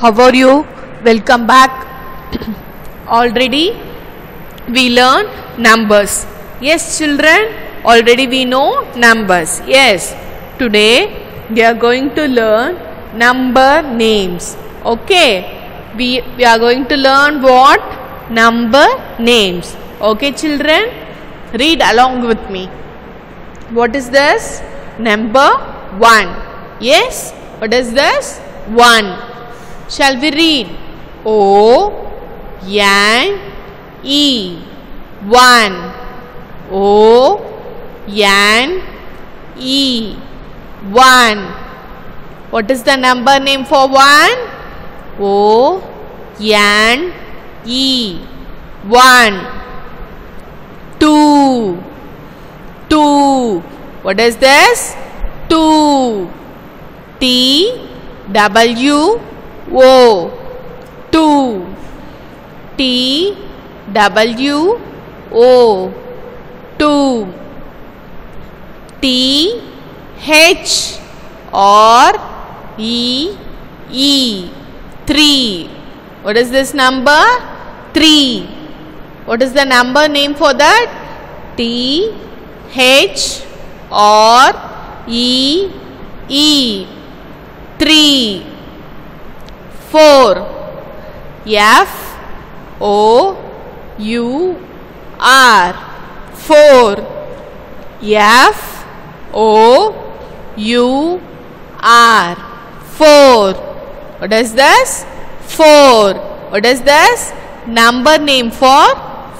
How are you? Welcome back. Already we learn numbers. Yes, children. Already we know numbers. Yes. Today we are going to learn number names. Okay. We, we are going to learn what? Number names. Okay, children. Read along with me. What is this? Number 1. Yes? What is this? 1. Shall we read? O Yan E O N E 1. O N E 1. What is the number name for 1? O N E 1. 2. 2. What is this? 2. T W O 2 T W O 2 T H or E E 3 What is this number? 3 What is the number name for that? T H or E E 3 4 F O U R. 4 F O U R. 4 What is this? 4 What is this? Number name for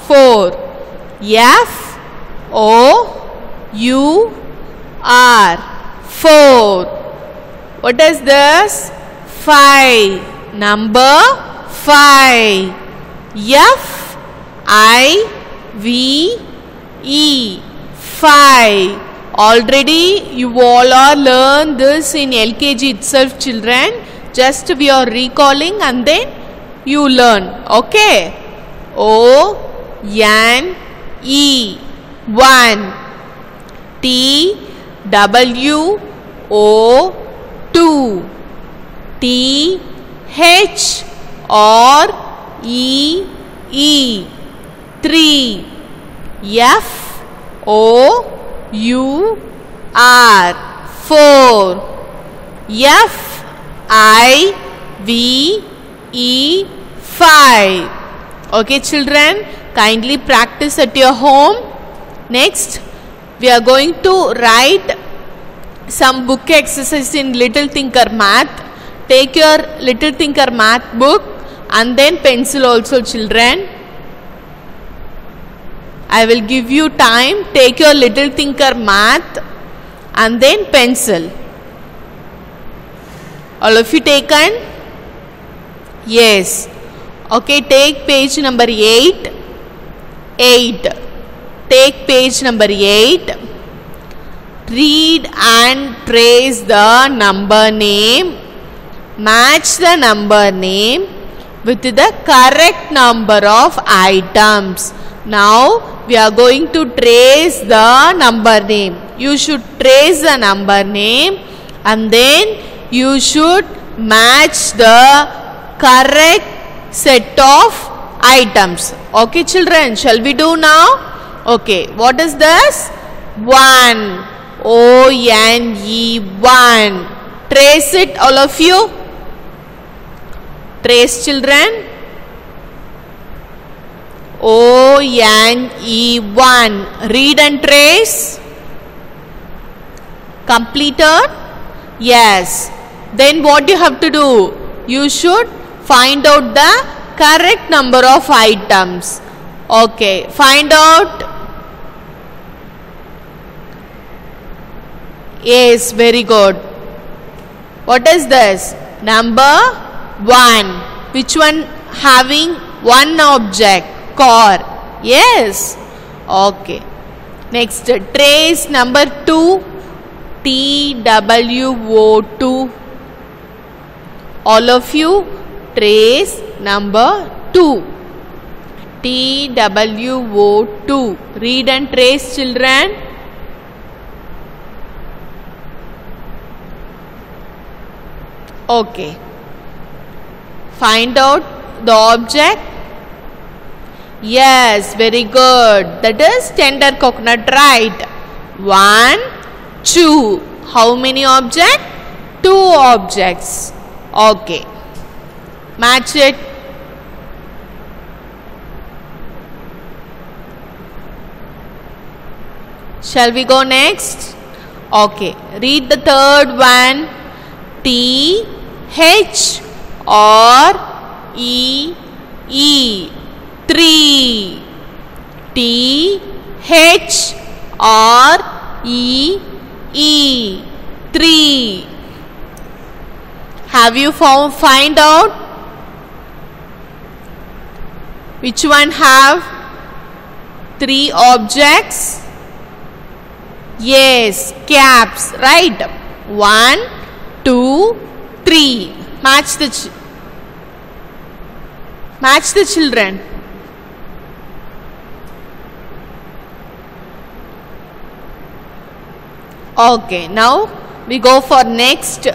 4 F O U R. 4 What is this? 5 Number 5 F I V E. 5 Already you all are learned this in LKG itself children. Just we are recalling and then you learn. Okay? O N E. 1 T W O 2 T H or E E 3 F O U R 4 F I V E 5 Okay children kindly practice at your home next we are going to write some book exercise in little thinker math take your little thinker math book and then pencil also children. I will give you time. Take your little thinker math and then pencil. All of you taken? Yes. Okay take page number 8 8 take page number 8 read and trace the number name match the number name with the correct number of items. Now we are going to trace the number name. You should trace the number name and then you should match the correct set of items. Okay children shall we do now? Okay what is this? 1 O N E 1 trace it all of you trace children. O E 1 read and trace. Completed yes. Then what you have to do? You should find out the correct number of items. Okay. Find out. Yes very good. What is this? Number 1 which one having one object? Car yes. Okay. Next trace number 2 T W O 2 all of you trace number 2 T W O 2 read and trace children. Okay Find out the object. Yes, very good. That is tender coconut, right? One, two. How many objects? Two objects. Okay. Match it. Shall we go next? Okay. Read the third one. T H or E E. Three. T H or E E. Three. Have you found find out which one have three objects? Yes, caps, right? One, two, three. Match the match the children. Okay, now we go for next.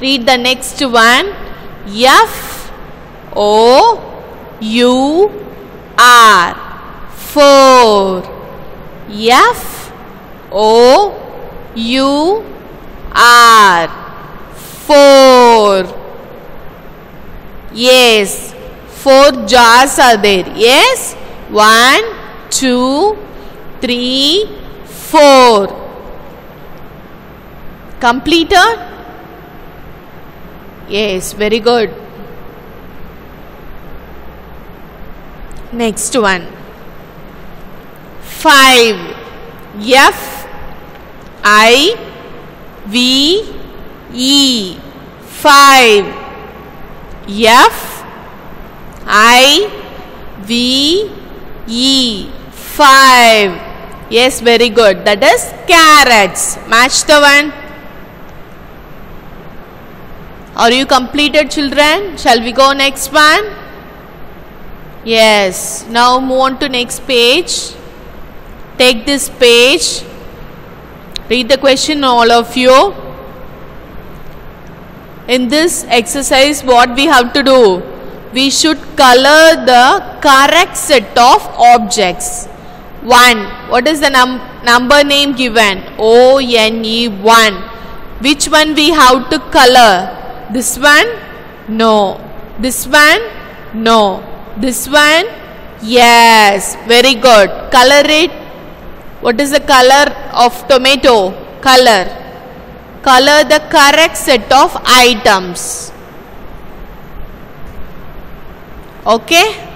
Read the next one. F O U R. Four. F O U R. Four. Yes, four jars are there. Yes, one, two, three, four. Completed? Yes, very good. Next one. Five. F I V E. Five. F I V E. Five. Yes, very good. That is carrots. Match the one. Are you completed children? Shall we go next one? Yes. Now move on to next page. Take this page. Read the question all of you. In this exercise what we have to do? We should color the correct set of objects. 1. What is the num number name given? O-N-E 1. Which one we have to color? This one? No. This one? No. This one? Yes. Very good. Color it. What is the color of tomato? Color. Color the correct set of items. Okay?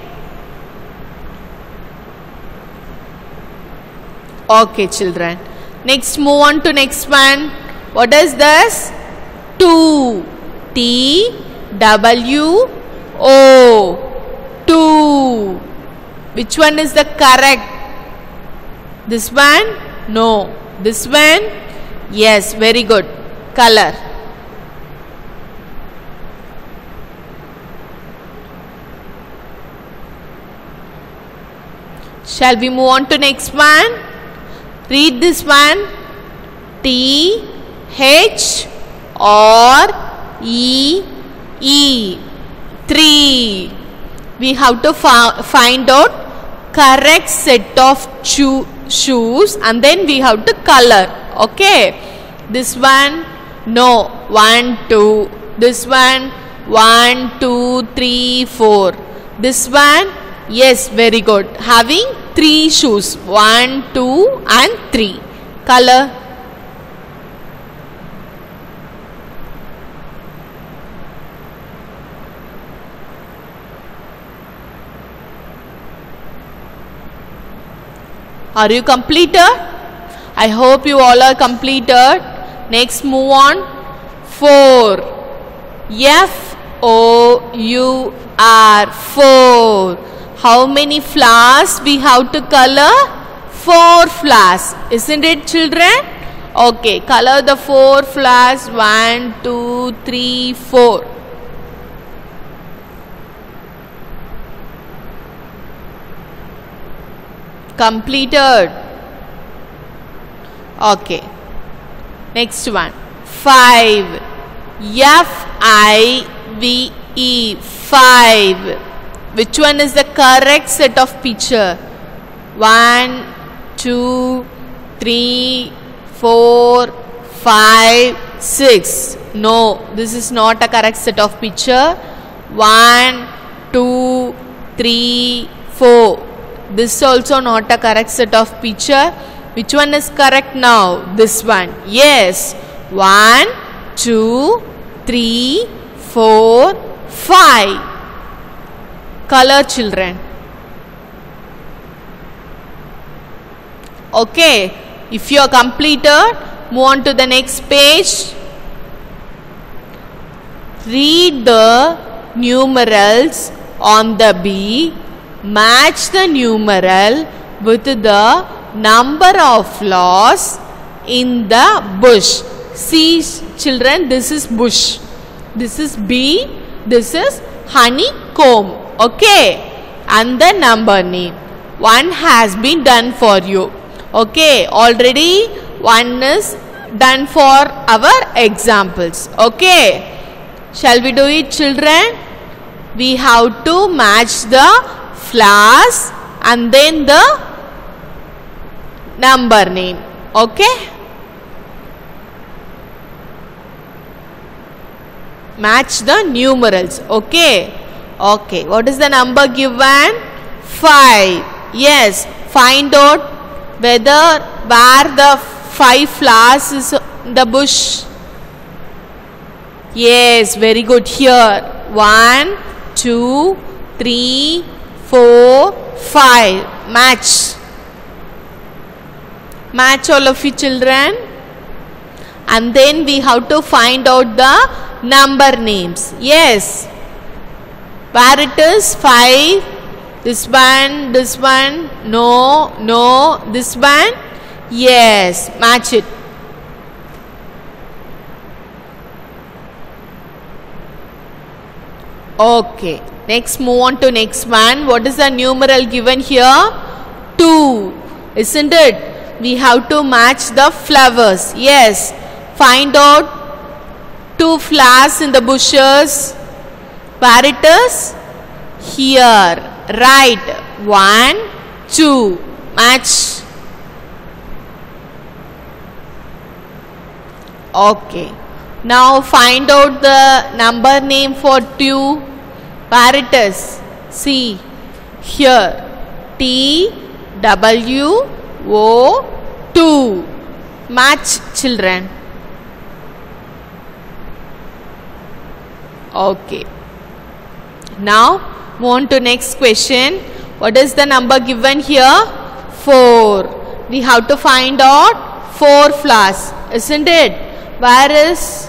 Okay, children. Next, move on to next one. What is this? 2. T W O. 2. Which one is the correct? This one? No. This one? Yes, very good. Color. Shall we move on to next one? Read this one. T H or E E. 3. We have to find out correct set of shoes and then we have to color. Okay. This one, no. 1, 2. This one, 1, 2, 3, 4. This one, yes, very good. Having 3 shoes. 1, 2 and 3. Color. Are you completed? I hope you all are completed. Next move on. 4. F O U R 4. How many flowers we have to color? 4 flowers. Isn't it children? Okay, color the 4 flowers. 1, 2, 3, 4. completed okay next one 5 f i v E 5. Which one is the correct set of picture? 1, 2, 3, 4, 5, 6. No, this is not a correct set of picture. 1, 2, 3, 4. This is also not a correct set of picture. Which one is correct now? This one. Yes. 1, 2, 3, 4, 5. Color children. Okay. If you are completed, move on to the next page. Read the numerals on the bee. Match the numeral with the number of flowers in the bush. See children, this is bush. This is bee. This is honeycomb. Okay. And the number name. One has been done for you. Okay. Already one is done for our examples. Okay. Shall we do it children? We have to match the flowers and then the number name. Okay. Match the numerals. Okay. Okay. What is the number given? 5. Yes. Find out whether where the 5 flowers is the bush. Yes. Very good. Here. 1, 2, 3, 4, 5. Match. Match all of you children. And then we have to find out the number names. Yes. Where it is 5. This one, this one. No, no. This one. Yes. Match it. Okay. Next move on to next one. What is the numeral given here? 2. Isn't it? We have to match the flowers. Yes. Find out two flowers in the bushes. Where? Here. Right. One, two. Match. Okay. Now find out the number name for two. Where? See. Here. T W O 2. Match children. Okay. Now move on to next question. What is the number given here? 4. We have to find out 4 flowers. Isn't it? Where is?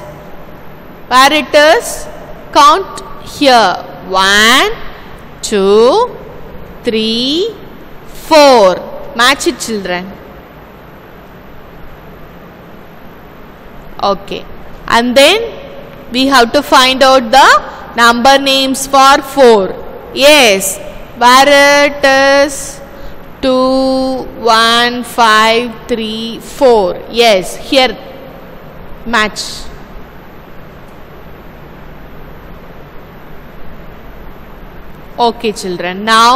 Where it is? Count here. 1, 2, 3, 4. Match it children. Okay. And then we have to find out the number names for 4. Yes, it is 2, 1, 5, 3, 4. Yes, here match. Okay children, now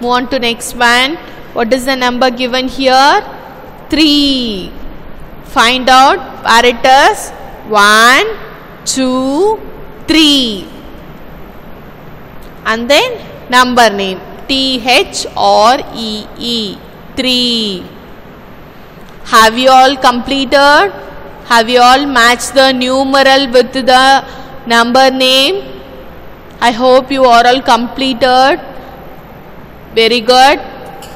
move on to next one. What is the number given here? 3. Find out is. 1, 2, 3. And then number name T H or E E 3. Have you all completed? Have you all matched the numeral with the number name? I hope you are all completed. Very good.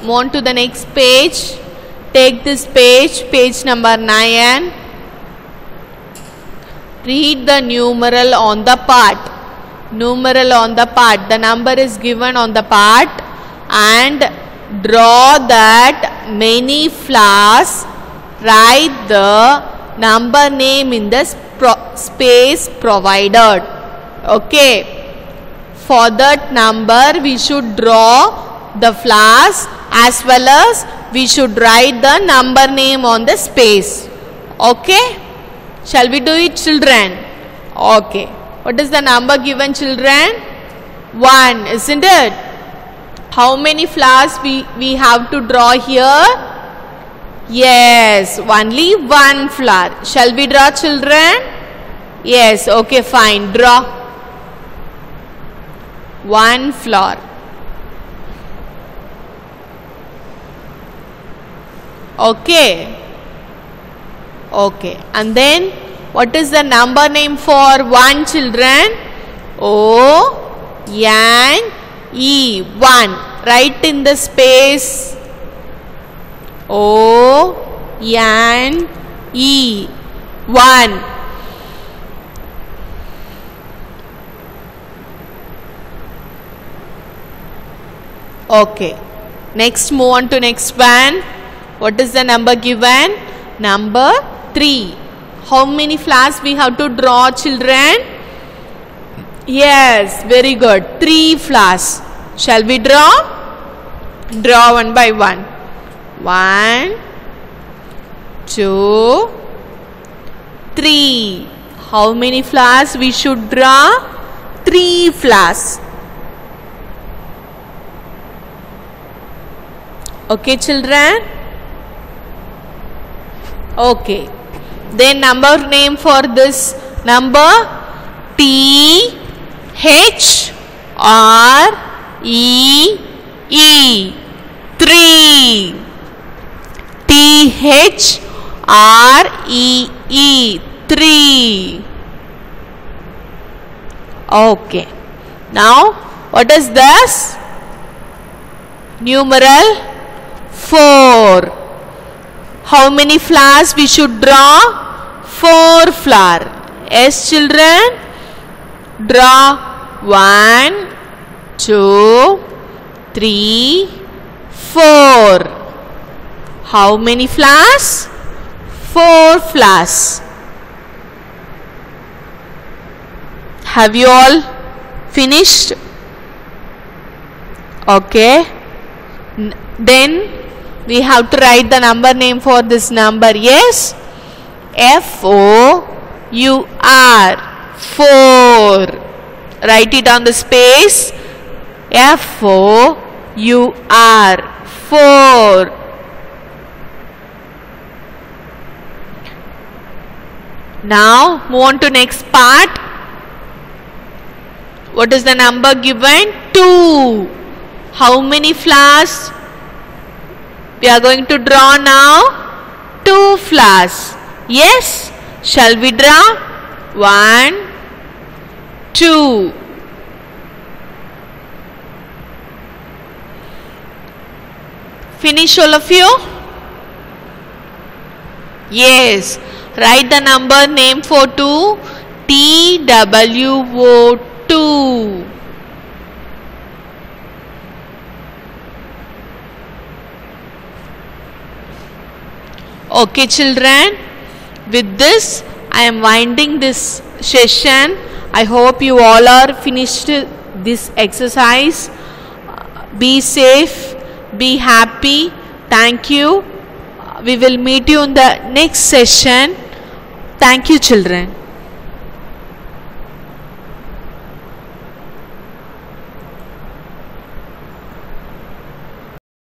Move on to the next page. Take this page, page number 9. Read the numeral on the part. Numeral on the part. The number is given on the part and draw that many flowers. Write the number name in the space provided. Okay. For that number we should draw the flowers as well as we should write the number name on the space. Okay. Shall we do it children? Okay. What is the number given children? 1 isn't it? How many flowers we, we have to draw here? Yes, only one flower. Shall we draw children? Yes, okay fine. Draw. One flower. Okay. Okay. And then what is the number name for one children? O N E 1. Write in the space O N E 1. Okay. Next move on to next one. What is the number given? Number 3. How many flowers we have to draw children? Yes, very good. 3 flowers. Shall we draw? Draw one by one. One, two, three. How many flowers we should draw? 3 flowers. Okay children? Okay. Then number name for this number T H R E E 3 T H R E E 3 Okay. Now what is this? Numeral 4. How many flowers we should draw? 4 flower. Yes children? Draw 1, 2, 3, 4. How many flowers? 4 flowers. Have you all finished? Okay. N- then we have to write the number name for this number. Yes? F O U R 4. Write it on the space. F O U R 4. Now move on to next part. What is the number given? 2. How many flowers we are going to draw now? 2 flowers. Yes? Shall we draw? 1, 2. Finish all of you? Yes. Write the number name for 2. T W O 2. Okay, children. With this, I am winding this session. I hope you all are finished this exercise. Be safe, be happy. Thank you. We will meet you in the next session. Thank you, children.